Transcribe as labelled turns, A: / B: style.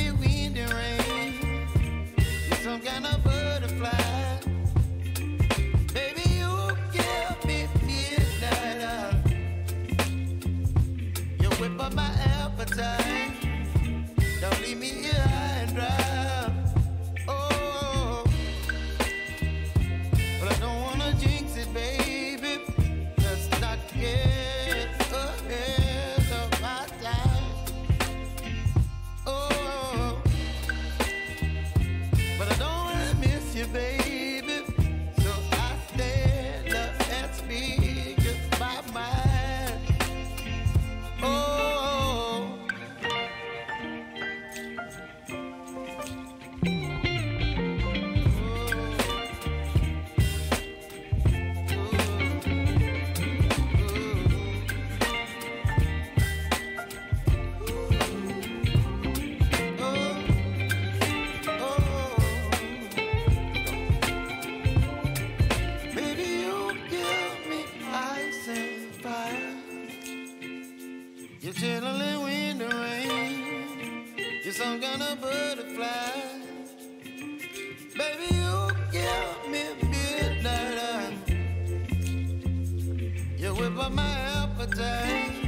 A: me wind and rain. Some kind of a. Baby, you give me midnight. You whip up my appetite.